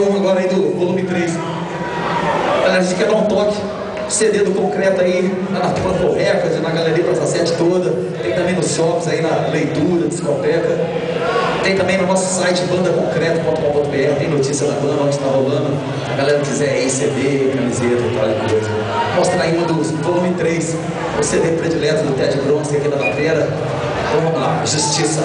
um agora aí do volume 3. A gente quer dar um toque. CD do concreto aí, na Purple Records, na Galeria Praça 7 toda. Tem também nos shops aí, na leitura, discoteca. Tem também no nosso site bandaconcreto.com.br, tem notícia da banda, onde está rolando. A galera quiser aí CD, camiseta, tal coisa. Mostrar aí um dos volume 3, o CD predileto do Ted Bronson aqui da Batera. Então vamos lá, justiça.